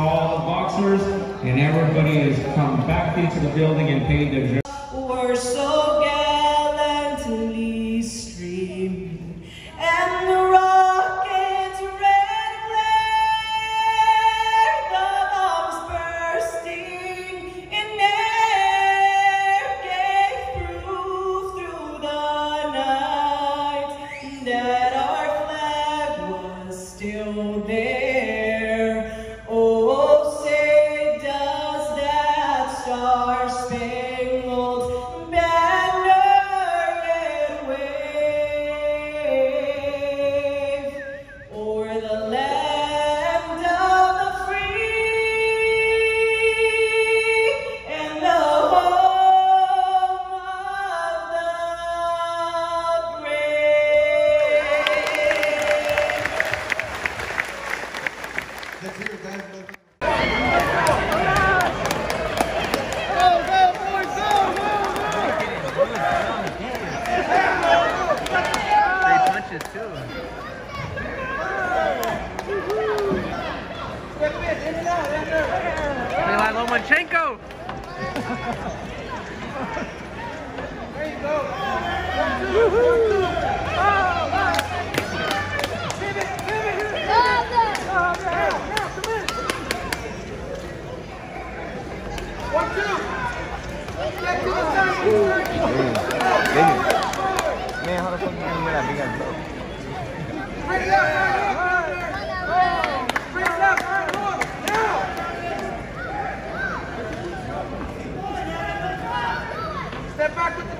all the boxers, and everybody has come back into the building and paid their were so gallantly streaming, and the rocket's red glare, the bombs bursting in air, gave proof through the night brave? Let's hear it, guys. Let's- Three punches too. Play like Lomachenko. Step back with the jab. Pivot, pivot. There you go.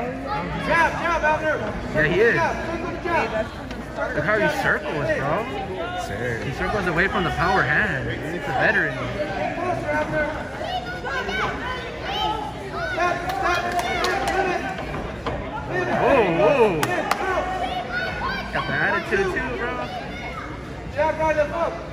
Jab, jab out there. Yeah, he is. Jab, circle the jab. Look how he circles, bro. He circles away from the power hand. He's a veteran. Closer out there. Step, step, pivot. Pivot. Whoa, whoa. Got the attitude too, bro. Jab right up.